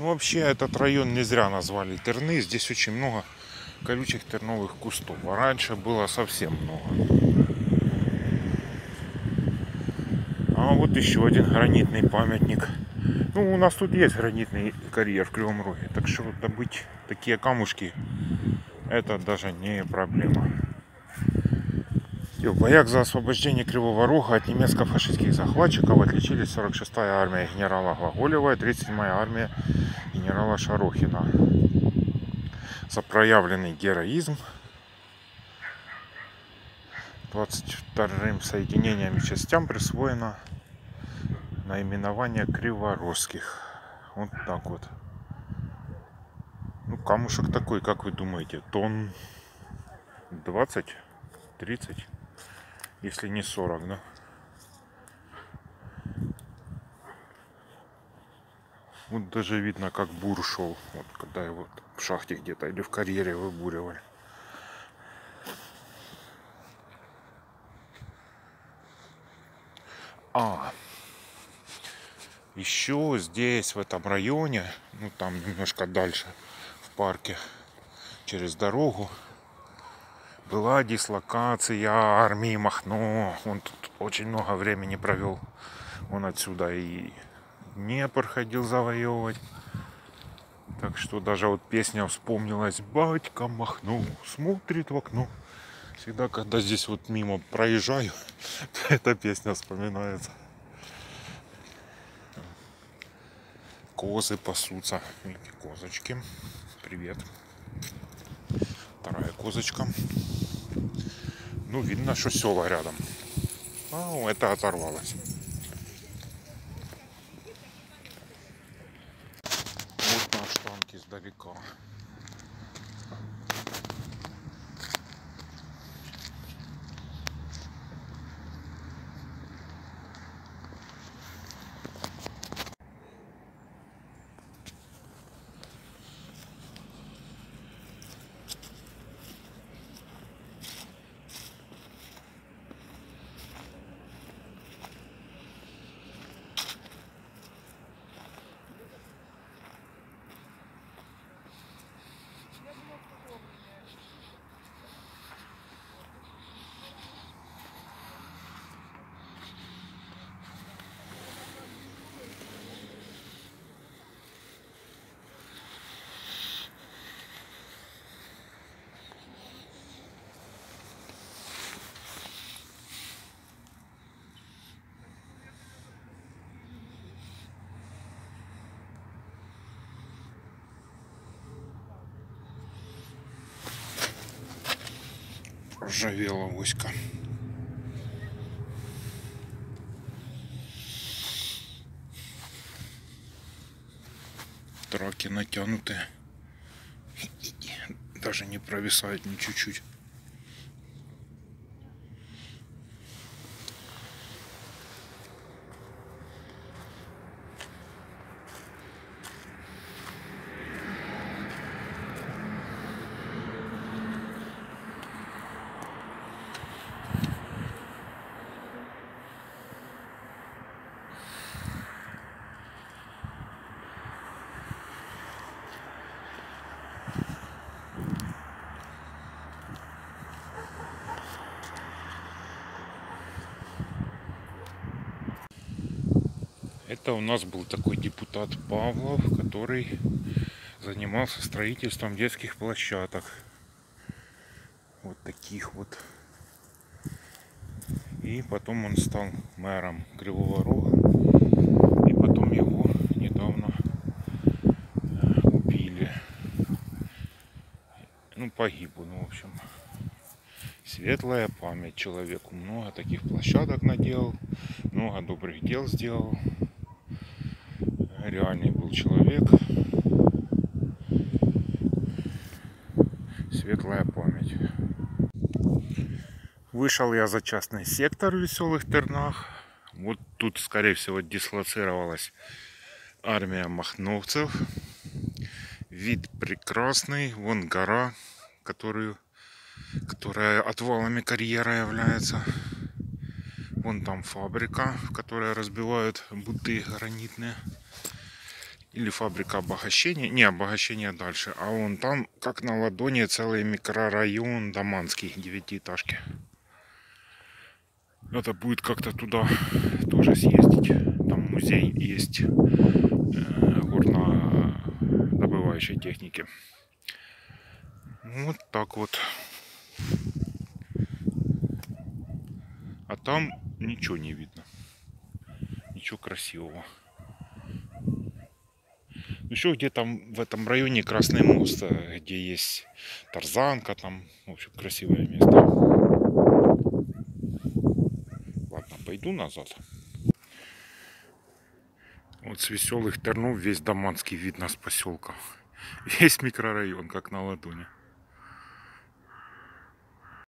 Ну, вообще, этот район не зря назвали Терны. Здесь очень много колючих терновых кустов. А раньше было совсем много. А вот еще один гранитный памятник. Ну, у нас тут есть гранитный карьер в Кривом Роге. Так что добыть такие камушки, это даже не проблема. В боях за освобождение Кривого Рога от немецко-фашистских захватчиков отличились 46-я армия генерала Глаголева и 37-я армия генерала Шарохина. За проявленный героизм 22-м соединением и частям присвоено наименование Криворожских. Вот так вот. Ну, камушек такой, как вы думаете, тон 20, 30, если не 40, да? Вот даже видно, как бур шел, вот когда его в шахте где-то или в карьере выбуривали. А, еще здесь, в этом районе, ну там немножко дальше, в парке, через дорогу, была дислокация армии Махно. Он тут очень много времени провел. Он отсюда и Днепр ходил завоевывать. Так что даже вот песня вспомнилась. Батька Махно смотрит в окно. Всегда, когда здесь вот мимо проезжаю, эта песня вспоминается. Козы пасутся. Видите, козочки. Привет. Вторая козочка. Ну, видно, что села рядом. А, это оторвалось. Вот наш танк издалека. Ржавела войска. Траки натянутые. Даже не провисают ни чуть-чуть. Это у нас был такой депутат Павлов, который занимался строительством детских площадок. Вот таких вот. И потом он стал мэром Кривого Рога. И потом его недавно э, убили. Ну, погиб он, в общем. Светлая память человеку. Много таких площадок наделал, много добрых дел сделал реальный был человек. Светлая память. Вышел я за частный сектор в Веселых Тернах. Вот тут, скорее всего, дислоцировалась армия махновцев. Вид прекрасный. Вон гора, которую, которая отвалами карьера является. Вон там фабрика, в которой разбивают буты гранитные. Или фабрика обогащения. Не, обогащение дальше. А вон там, как на ладони, целый микрорайон Даманский, девятиэтажки. Надо будет как-то туда тоже съездить. Там музей есть э, горнодобывающей техники. Вот так вот. А там ничего не видно. Ничего красивого. Еще где там в этом районе Красный мост, э, где есть тарзанка, там, в общем, красивое место. Ладно, пойду назад. Вот с веселых тернов весь Даманский видно с поселка. Весь микрорайон, как на ладони.